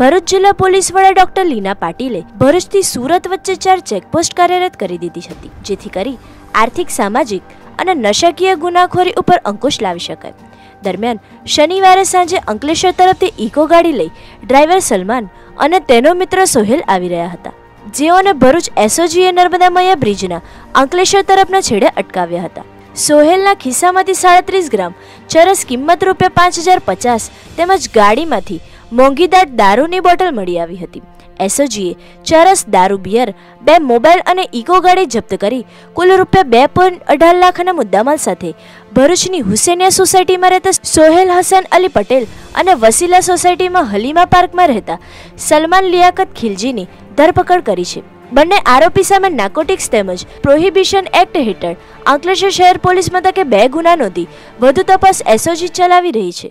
ભરૂચ જિલ્લા પોલીસ વડા ડોક્ટર લીના પાટીલે ભરૂચથી સુરત વચ્ચે ચાર ચેકપોસ્ટ કાર્યરત કરી દીધી હતી, જેથી કરી આર્થિક, સામાજિક અને નશાકીય ગુનાખોરી ઉપર અંકુશ લાવી શકાય. દરમિયાન શનિવારે સાંજે અંકલેશ્વર તરફથી ઇકો ગાડી લઈ ડ્રાઈવર સલમાન અને તેનો મિત્ર સોહેલ આવી રહ્યા હતા. જેઓને ભરૂચ એસઓજીએ નર્મદા મૈયા બ્રિજના અંકલેશ્વર તરફના છેડે અટકાવ્યા હતા. સોહેલના ખિસ્સામાંથી સાડત્રીસ ગ્રામ, ચરસ કિંમત રૂપિયા પાંચ હજાર પચાસ તેમજ ગાડીમાંથી મોંઘીદાર દારૂની બોટલ મળી આવી હતી. એસઓજીએ ચરસ દારૂ બિયર બે મોબાઈલ અને ઇકો ગાડી જપ્ત કરી કુલ રૂપિયા બે પોઈન્ટ અઢાર લાખના મુદ્દામાલ સાથે ભરૂચની હુસેનિયા સોસાયટીમાં રહેતા સોહેલ હસન અલી પટેલ અને વસીલા સોસાયટીમાં હલીમા પાર્કમાં રહેતા સલમાન લિયાકત ખિલજીની ધરપકડ કરી છે. બંને આરોપી સામે નાર્કોટિક્સ તેમજ પ્રોહિબિશન એક્ટ હેઠળ અંકલેશ્વર શહેર પોલીસ મથકે બે ગુના નોંધી વધુ તપાસ એસઓજી ચલાવી રહી છે.